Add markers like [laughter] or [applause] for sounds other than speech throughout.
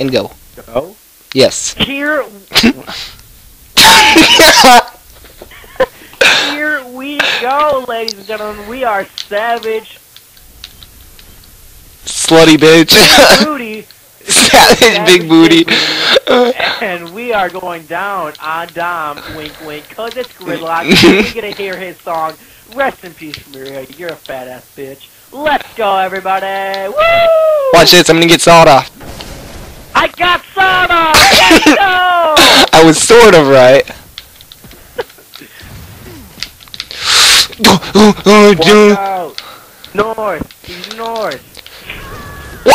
and go. Go. Yes. Here, [laughs] here we go, ladies and gentlemen. We are savage Slutty bitch. booty, [laughs] Savage big booty. [laughs] and we are going down on Dom. Wink, wink. Cause it's Gridlock. We're gonna hear his song. Rest in peace, Maria. You're a fat ass bitch. Let's go, everybody. Woo! Watch this. I'm gonna get sawed off. I got Sama. Let's go. [laughs] I was sort of right. Oh, oh, dude. North. He's north. Woo!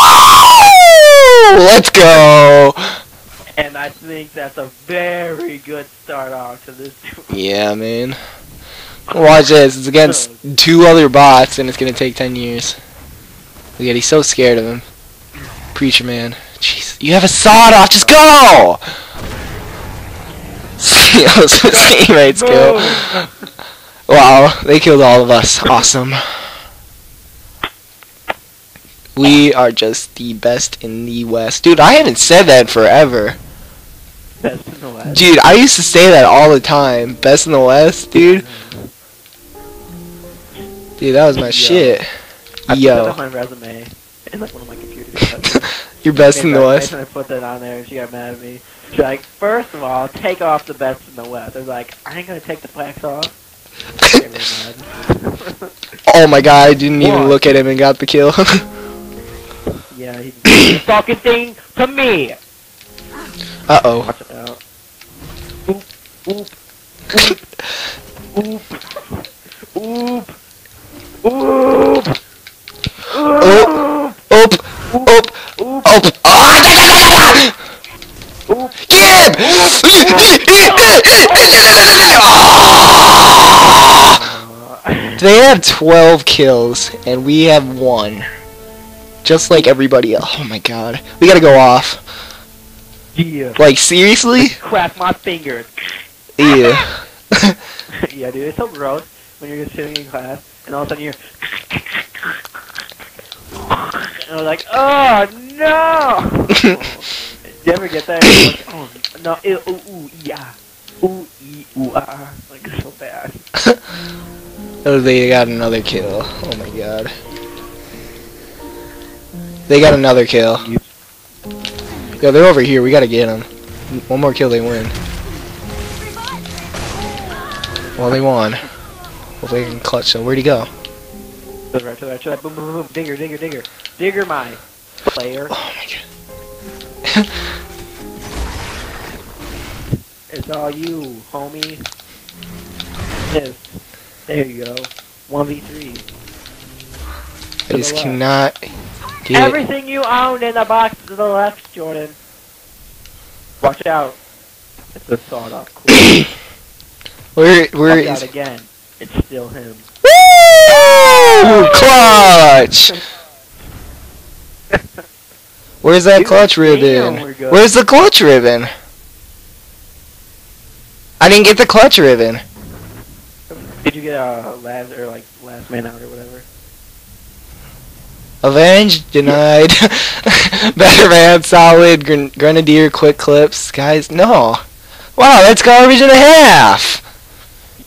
Let's go. And I think that's a very good start off to this. Yeah, man. Watch this. It's against two other bots, and it's gonna take ten years. Look at, he's so scared of him. Preacher man. Jeez, you have a sawed off. Just go. Teammates kill. Wow, they killed all of us. Awesome. We are just the best in the West. Dude, I haven't said that forever. Best in the West. Dude, I used to say that all the time. Best in the West, dude. Dude, that was my Yo. shit. I put that on my resume like one of my you're best in the West. I put that on there, and she got mad at me. She's like, first of all, take off the best in the West. I was like, I ain't gonna take the plaques off. She got really mad. Oh my god, I didn't even look at him and got the kill. [laughs] yeah, he the fucking thing to me. uh oh. Watch it out. Oop, oop, oop, oop, oop, oop, oop. Oop, oop, Oop, oop. Ah! oop. Get him! They have 12 kills, and we have one. Just like everybody else. Oh my god. We gotta go off. Yeah. Like, seriously? Crack my fingers. Yeah. [laughs] yeah, dude, it's so gross when you're just sitting in class and all of a sudden you're. [laughs] And I'm like, oh no! [laughs] Did you ever get that? Like, oh no! Ew, ooh, ooh, yeah. Ooh, ee, ooh, ah. Like, so bad. Oh, they got another kill. Oh my god. They got another kill. Yo, they're over here. We gotta get them. One more kill, they win. Well, they won. Hopefully they can clutch. So where'd he go? To the right, to the right, to the right. Boom, boom, boom. Digger, digger, digger. Digger my player. Oh my god. [laughs] It's all you, homie. Yes. There you go. 1v3. I just cannot get. Everything you own in the box to the left, Jordan. Watch out. It's a sawed off. [coughs] Where, where Watch out again. It's still him. Woo! Clutch! Where's that [laughs] Dude, clutch ribbon? Where's the clutch ribbon? I didn't get the clutch ribbon. Get a uh, last or like last man out or whatever? Avenged, denied. [laughs] Better man, solid, gren- grenadier, quick clips. Guys, no. Wow, that's garbage and a half.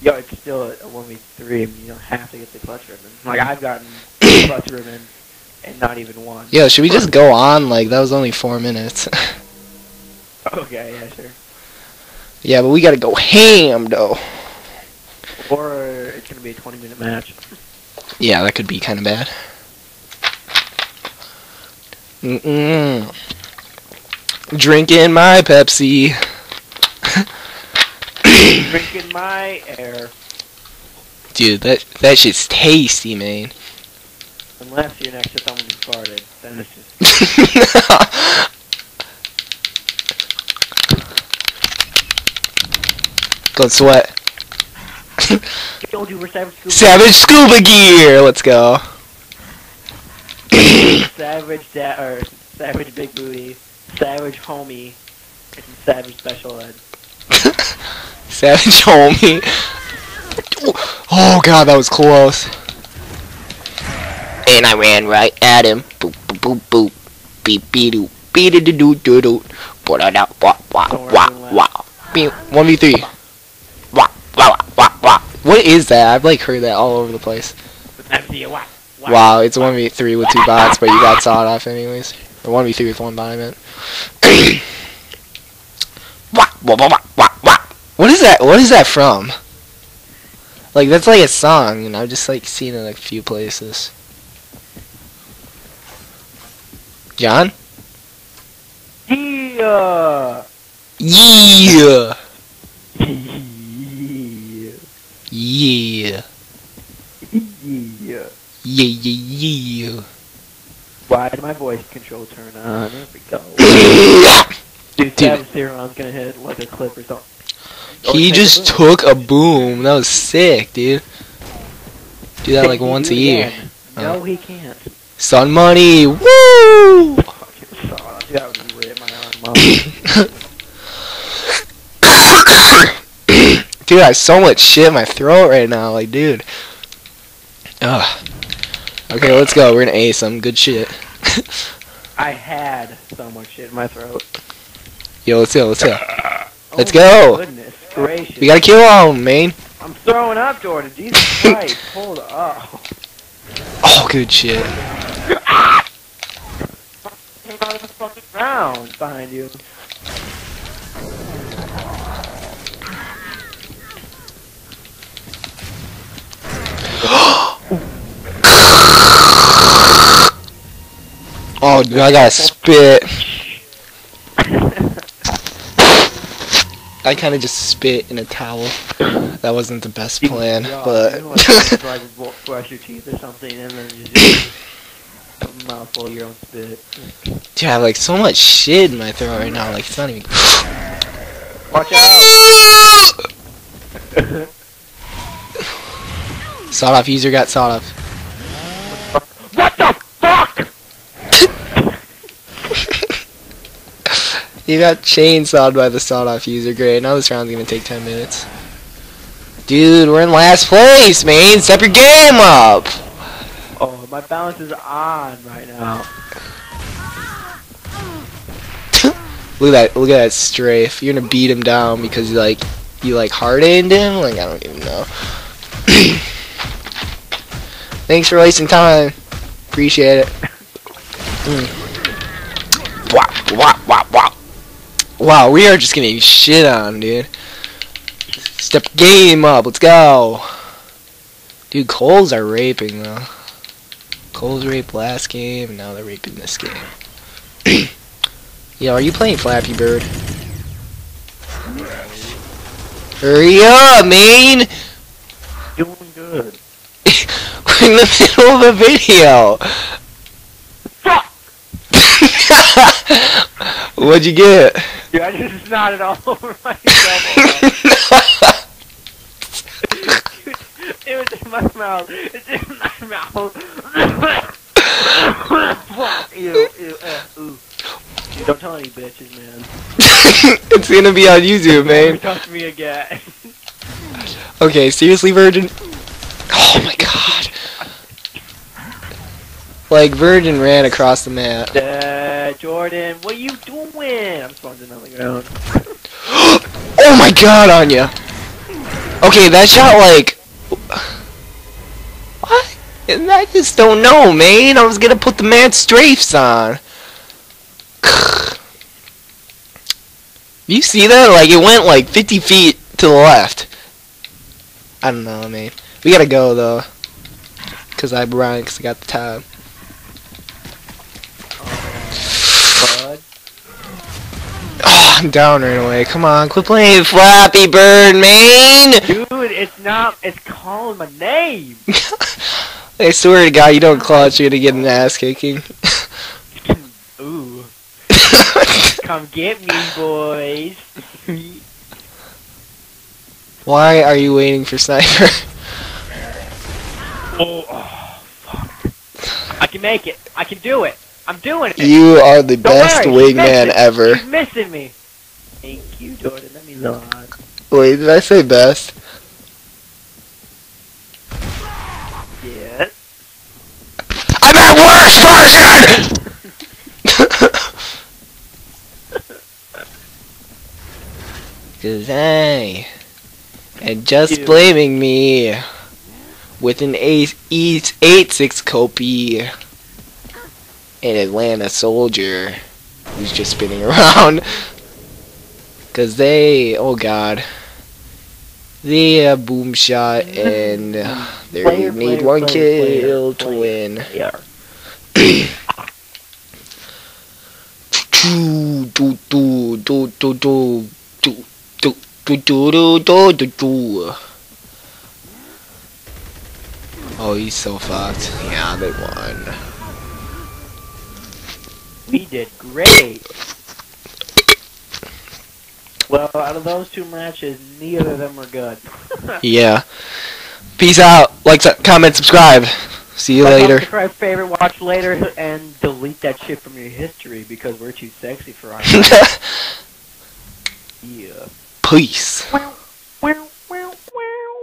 Yo, it's still a 1v3. I mean, you don't have to get the clutch ribbon. Like I've gotten [clears throat] clutch ribbon and not even one. Yo, should we just go on? Like, that was only four minutes. [laughs] Okay, yeah, sure. yeah, but we gotta go ham, though. Or it's gonna be a 20 minute match. Yeah, that could be kind of bad. Mm-mm. Drinking my Pepsi. Drinking my air. Dude, that that shit's tasty, man. Unless you're next to someone who farted, then it's just [laughs] Go sweat. Don't do we're savage scuba. Savage scuba gear. Let's go. [coughs] savage da- or savage big booty, savage homie, and savage special ed. [laughs] Savage homie. Oh god, that was close. And I ran right at him. Boop boop boop boop. Beep beep doop. beat it do do do. What a wah wah wah wah. One v three. Wah wah wah wah. What is that? I've like heard that all over the place. Wow, it's one v three with two bots, but you got sawed off anyways. Or one v three with one bot, I meant. [coughs] wah wah wah wah wah wah. What is that? What is that from? Like that's like a song, and I've just like seen it in a few places. John? Yeah. Yeah. yeah. Yeah. Yeah. Yeah, yeah, yeah. Why did my voice control turn on? There we go. [coughs] Dude, Dude. Theron's gonna hit like a clip or something. He just boom. took a boom. That was sick, dude. Do that like once a year. again? No, uh. he can't. Sun money. Woo! Fucking saw. That would rip my arm off. [laughs] dude, I have so much shit in my throat right now. Like, dude. Ugh. Okay, let's go. We're gonna ace some good shit. [laughs] I had so much shit in my throat. Yo, let's go. Let's go. [laughs] Let's oh go. Goodness gracious. We gotta kill him, man. I'm throwing up, Jordan. Jesus [laughs] Christ. Hold up. Oh, good shit. Came out of the fucking ground behind you. Oh, dude, I gotta spit. I kind of just spit in a towel. That wasn't the best plan, Yeah, but you like, like bru- brush your teeth or something, and then you just mouthful of your own spit. dude, I have like so much shit in my throat right now. Like it's not even. Watch out! [laughs] [laughs] Sawed off user got sawed off. what the fuck? [laughs] You got chainsawed by the sawed off user. Great. Now this round's gonna take 10 minutes. Dude, we're in last place, man. Step your game up. Oh, my balance is on right now. [laughs] Look at that. Look at that strafe. You're gonna beat him down because you like you like hard aimed him. Like I don't even know. [clears throat] Thanks for wasting time. Appreciate it. Mm. Wow, wow, wow, wow. Wow, we are just getting shit on, dude. Step game up. Let's go. Dude, Coles are raping though. Coles raped last game, and now they're raping this game. [clears throat] Yo, are you playing Flappy Bird? Hurry up, man! Doing good. We're [laughs] in the middle of a video. Fuck! [laughs] What'd you get? Dude, I just snotted all [laughs] over myself. it was in my mouth. It's in my mouth. Fuck. Ew, ew, uh, ooh. Dude, don't tell any bitches, man. it's gonna be on YouTube, man. touch me again. Okay, seriously, Virgin? Oh my god. Like, Virgin ran across the map. Uh, Jordan, what are you doing? I'm sponging on the ground. [gasps] oh my god, Anya! Okay, that shot, like... What? And I just don't know, man. I was gonna put the mad strafes on. [sighs] You see that? Like, it went like 50 feet to the left. I don't know, man. We gotta go, though. Because I ran, because I got the time. I'm down right away. Come on, quit playing Flappy Bird, man! Dude, it's not. It's calling my name. [laughs] I swear to God, you don't clutch, you're gonna get an ass kicking. [laughs] Ooh. [laughs] Come get me, boys. Why are you waiting for Sniper? oh, oh, fuck. I can make it. I can do it. I'm doing it. you are the Don't best worry, wingman ever. He's missing me. Thank you, Jordan. That means a lot. Wait, did I say best? Yes. I'm at worst version. Cause hey, and just Dude. blaming me with an eight, eight, eight six copy, an Atlanta soldier who's just spinning [laughs] around. Cause they oh god. They have boom shot and uh, they Player, need player, one player, kill player, to win. Yeah. do do do do do do do do do do do do do Oh, he's so fucked. Yeah, they won. We did great. Well, out of those two matches, neither of them were good. [laughs] Yeah. Peace out. Like, comment, subscribe. See you Like, later. Subscribe, favorite, watch later, and delete that shit from your history because we're too sexy for our [laughs] yeah. Peace. Wow, wow, wow, wow.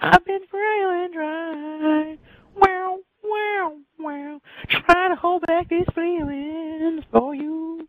I've been frail and dry. Wow, wow, wow. Trying to hold back these feelings for you.